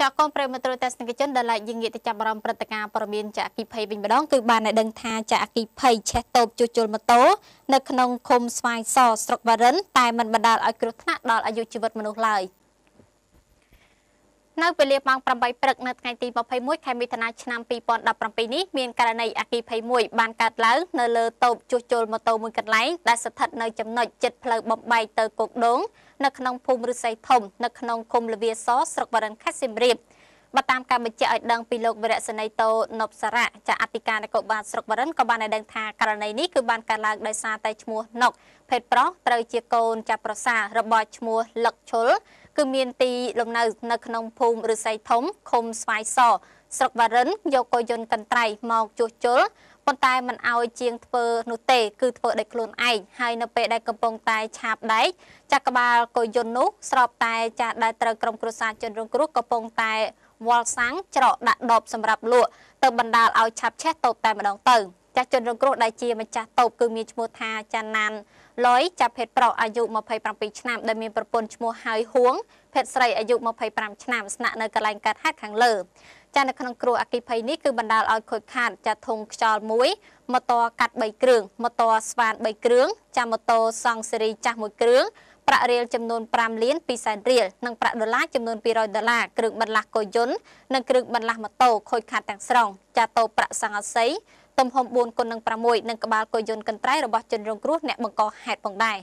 ចាកូនប្រិយមិត្តទស្សនិកជនដែលឡាយយើងងាកទៅចាប់អារម្មណ៍ព្រឹត្តិការណ៍ព័ត៌មានចាអគិភ័យវិញម្ដងគឺបានឲ្យដឹងថាចាអគិភ័យឆេះតូបជួសជុលម៉ូតូនៅក្នុងឃុំស្វាយសស្រុកវ៉ារិនតែមិនបណ្ដាលឲ្យគ្រោះថ្នាក់ដល់អាយុជីវិតមនុស្សឡើយ នៅពេលលាម៉ោង8ព្រឹកនៅថ្ងៃទី21ខែមិថុនាឆ្នាំ2017នេះមានករណីអគិភ័យមួយបានកើតឡើងនៅលើតូបជួសជុលម៉ូតូមួយកន្លែងដែលស្ថិតនៅចំណុចចិត្តផ្លូវបំបែកទៅគោកដងនៅក្នុងភូមិឫស្សីធំនៅក្នុងឃុំលវាសស្រុកបារិនខេត្តសៀមរាបបើតាមការបញ្ជាក់ឲ្យដឹងពីលោកវរៈសេនីតូនប់សារៈចាអធិការនគរបាលស្រុកបារិនក៏បានឲ្យដឹងថាករណីនេះគឺបានកើតឡើងដោយសារតែឈ្មោះណុកភេទប្រុសត្រូវជាកូនចាប្រសារបស់ឈ្មោះលឹកឈុល គឺមានទីលំនៅនៅក្នុងភូមិឫស្សីធំឃុំស្វាយសស្រុកបារិនយកកុយយន្តកន្ត្រៃមកជួសជុលប៉ុន្តែមិនអោយជាងធ្វើនោះទេគឺធ្វើដោយខ្លួនឯងហើយនៅពេលដែលកំពុងតែឆាបដែកចាក់ក្បាលកុយយន្តនោះស្របតែចាស់ដែលត្រូវក្រុមគ្រួសារជនរងគ្រោះកំពុងតែវល់សាំងច្រកដាក់ដបសម្រាប់លក់ទៅបណ្ដាលឲ្យឆាប់ឆេះតូបតែម្ដងទៅ ចាស់ជនរងគ្រោះដែលជាម្ចាស់តូបគឺមានឈ្មោះថាចាណានលយចាប់ភេទប្រុសអាយុ27ឆ្នាំដែលមានប្រពន្ធឈ្មោះហើយហួងភេទស្រីអាយុ25ឆ្នាំស្នាក់នៅកន្លែងកើតហេតុខាងលើចានៅក្នុងគ្រោះអគិភ័យនេះគឺបណ្ដាលឲ្យខូចខាតចាធុងខ្យល់មួយម៉ូតូកាត់3គ្រឿងម៉ូតូស្វាន3គ្រឿងចាម៉ូតូសង់ស៊េរីចាស់1គ្រឿងប្រាក់រៀលចំនួន5លាន2សែនរៀលនិងប្រាក់ដុល្លារចំនួន200ដុល្លារគ្រឿងបន្លាស់កុយយន្តនិងគ្រឿងបន្លាស់ម៉ូតូខូចខាតទាំងស្រុងចាតោប្រាក់សង្កសី ទំហំ4គុណនឹង6និងក្បាលកុយយន្តកន្ត្រៃរបស់ជនរងគ្រោះអ្នកបង្កហេតុផងដែរ